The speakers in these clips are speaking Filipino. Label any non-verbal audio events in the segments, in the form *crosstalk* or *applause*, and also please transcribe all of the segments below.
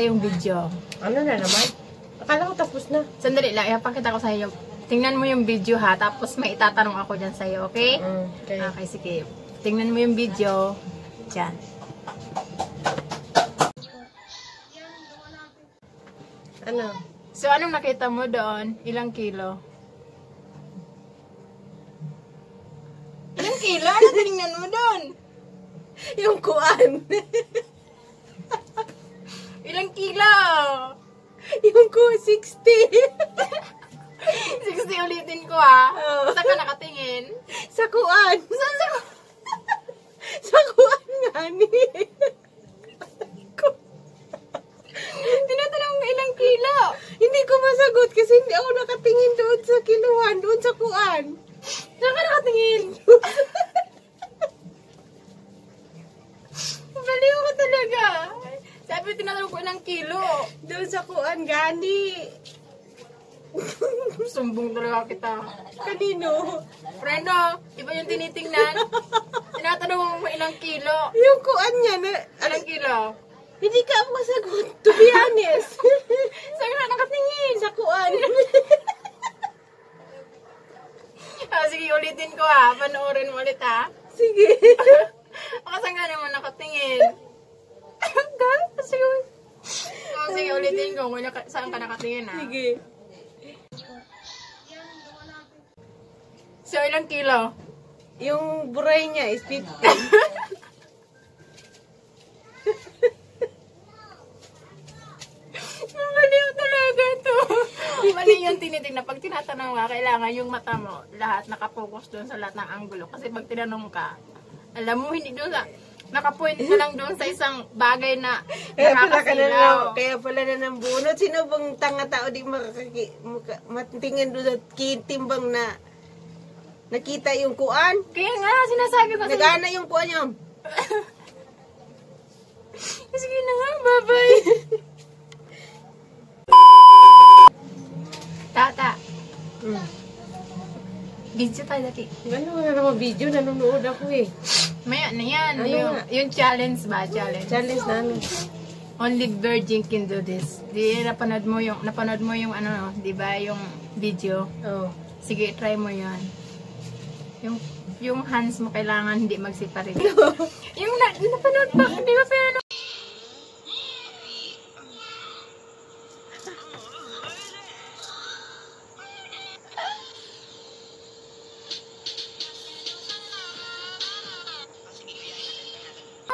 yung video. Ano na naman? Akala ko tapos na. Sandali lang, ipakita ko sa iyo. Tingnan mo yung video ha, tapos may itatanong ako dyan sa iyo, okay? Mm, okay. Okay, sige. Tingnan mo yung video. Diyan. Ano? So, anong nakita mo doon? Ilang kilo? Ilang kilo? Ano *laughs* tinignan mo doon? Yung kuan. *laughs* Ilang kilo? yung kuan, 60. 60 ulitin ko ha. Oo. Saan ka nakatingin? sa kuan. Saan sa... *laughs* sa kuan nga ni. *laughs* Tinatanong mo ilang kilo? hindi ko masagot kasi hindi ako nakatingin doon sa kiluhan, doon sa kuan. Saan ka nakatingin? *laughs* Baliw ko talaga. Sabi, tinatanong ko ilang kilo. Doon sa kuan, gani. *laughs* Sumbong talaga kita. Kanino? Friendo, iba yung tinitingnan. Tinatanong mo ilang kilo. Yung kuan niya na, Ilang kilo? hindi ka masagot, to be honest. *laughs* Saan ka nakatingin? sa kuan. *laughs* Ah, sige, ulitin ko ha. Panoorin mo ulit ha. Sige. Ako saan ka naman nakatingin? Guys, sige. Oh, sige, ulitin ko kung naka- saan ka nakatingin ha. Sige. So, ilang kilo? Yung buray niya is 50. *laughs* Maliw talaga to. Mali yung tinitingnan. Pag tinatanong ka, kailangan yung mata mo, lahat nakapokus doon sa lahat ng anggulo. Kasi pag tinanong ka, alam mo, hindi doon sa, nakapoint ka lang doon sa isang bagay na Kaya pala ka na na, kaya pala na ng bunot. Sino bang tanga tao di makakaki, maka, matingin doon sa kitimbang na nakita yung kuan? Kaya nga, sinasabi ko. Nagana yung kuan niya. *laughs* sige na nga, bye-bye. *laughs* Tata, Hmm. video tayo dati. Ano na naman video, nanonood ako eh. Maya na yan. Ano yung, nga? yung challenge ba? Challenge. Challenge na ano. Only virgin can do this. Di napanood mo yung napanood mo yung ano, 'di ba, yung video. Oh. Sige, try mo 'yan. Yung yung hands mo kailangan hindi mag-separate. *laughs* yung na, napanood ba? Di ba pa ano?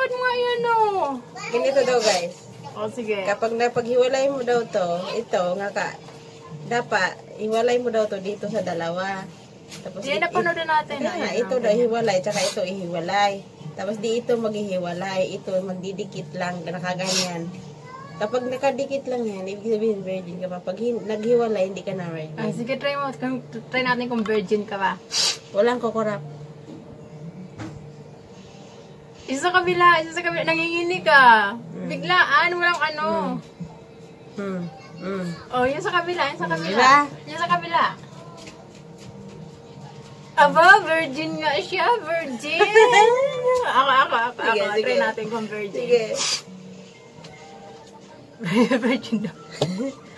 Ano nga yan oh? Ganito daw guys. Oh, sige. Kapag napaghiwalay mo daw to, ito nga ka, dapat hiwalay mo daw to dito sa dalawa. Tapos Hindi, napanood na natin. Kaya nga, Ayun, ito daw hiwalay, tsaka ito ihiwalay. Tapos di ito maghihiwalay, ito magdidikit lang, nakaganyan. Kapag nakadikit lang yan, ibig sabihin virgin ka pa. Pag naghiwalay, hindi ka na virgin. Ay, sige, try mo. Try natin kung virgin ka ba. Walang kukurap. Isa sa kabila, isa sa kabila. Nanginginig ka. Biglaan, walang ano. Hmm. Hmm. Oh, yun sa kabila, yun sa kabila. Diba? Yun sa kabila. Aba, virgin nga siya, virgin. *laughs* ako, ako, ako, Sige, ako. sige. Try natin kung virgin. Sige. *laughs* virgin daw.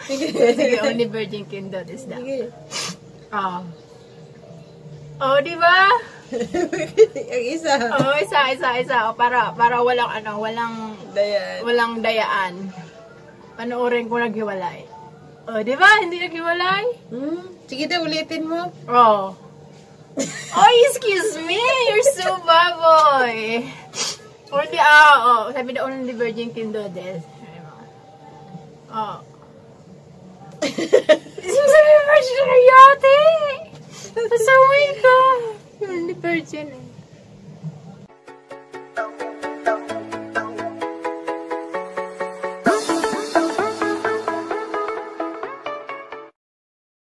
Sige. *laughs* Sige, only virgin can do this daw. Sige. Oh. Oh, di ba? Ang isa. Oh, isa, isa, isa. Oh, para, para walang ano, walang Dayan. walang dayaan. Panoorin ko naghiwalay. Oh, di ba? Hindi naghiwalay? Hmm? Sige daw, ulitin mo. Oh. Oh, excuse me! You're so baboy! Or di, ah, oh. Sabi na only virgin can do this. Oh. Sabi *laughs* virgin na yate! Pasaway ka! Virgin.